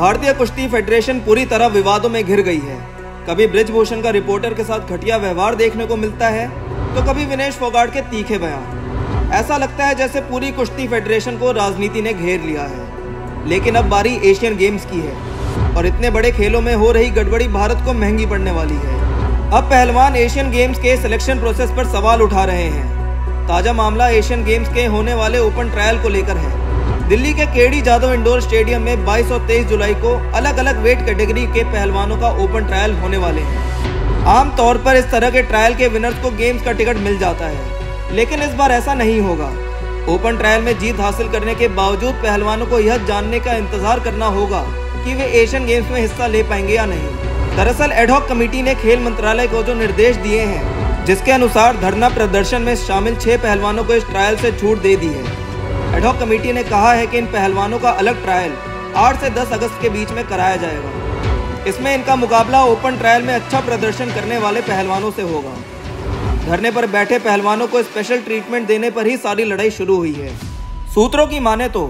भारतीय कुश्ती फेडरेशन पूरी तरह विवादों में घिर गई है। कभी ब्रिजभूषण का रिपोर्टर के साथ घटिया व्यवहार देखने को मिलता है तो कभी विनेश फोगाट के तीखे बयान। ऐसा लगता है जैसे पूरी कुश्ती फेडरेशन को राजनीति ने घेर लिया है। लेकिन अब बारी एशियन गेम्स की है, और इतने बड़े खेलों में हो रही गड़बड़ी भारत को महँगी पड़ने वाली है। अब पहलवान एशियन गेम्स के सिलेक्शन प्रोसेस पर सवाल उठा रहे हैं। ताज़ा मामला एशियन गेम्स के होने वाले ओपन ट्रायल को लेकर है। दिल्ली के केडी जादव इंडोर स्टेडियम में 22 और 23 जुलाई को अलग अलग वेट कैटेगरी के पहलवानों का ओपन ट्रायल होने वाले हैं। आम तौर पर इस तरह के ट्रायल के विनर्स को गेम्स का टिकट मिल जाता है, लेकिन इस बार ऐसा नहीं होगा। ओपन ट्रायल में जीत हासिल करने के बावजूद पहलवानों को यह जानने का इंतज़ार करना होगा कि वे एशियन गेम्स में हिस्सा ले पाएँगे या नहीं। दरअसल एडहॉक कमेटी ने खेल मंत्रालय को जो निर्देश दिए हैं, जिसके अनुसार धरना प्रदर्शन में शामिल छह पहलवानों को इस ट्रायल से छूट दे दी है। एडहॉक कमेटी ने कहा है कि इन पहलवानों का अलग ट्रायल 8 से 10 अगस्त के बीच में कराया जाएगा। इसमें इनका मुकाबला ओपन ट्रायल में अच्छा प्रदर्शन करने वाले पहलवानों से होगा। धरने पर बैठे पहलवानों को स्पेशल ट्रीटमेंट देने पर ही सारी लड़ाई शुरू हुई है। सूत्रों की माने तो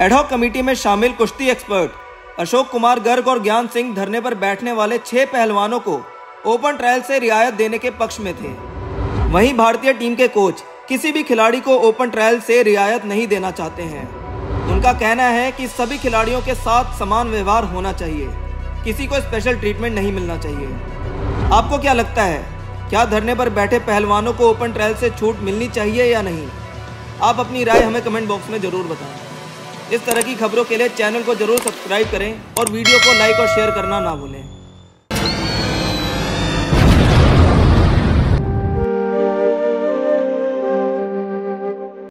एडहॉक कमेटी में शामिल कुश्ती एक्सपर्ट अशोक कुमार गर्ग और ज्ञान सिंह धरने पर बैठने वाले छह पहलवानों को ओपन ट्रायल से रियायत देने के पक्ष में थे। वहीं भारतीय टीम के कोच किसी भी खिलाड़ी को ओपन ट्रायल से रियायत नहीं देना चाहते हैं। उनका कहना है कि सभी खिलाड़ियों के साथ समान व्यवहार होना चाहिए। किसी को स्पेशल ट्रीटमेंट नहीं मिलना चाहिए। आपको क्या लगता है, क्या धरने पर बैठे पहलवानों को ओपन ट्रायल से छूट मिलनी चाहिए या नहीं? आप अपनी राय हमें कमेंट बॉक्स में ज़रूर बताएँ। इस तरह की खबरों के लिए चैनल को ज़रूर सब्सक्राइब करें और वीडियो को लाइक और शेयर करना ना भूलें।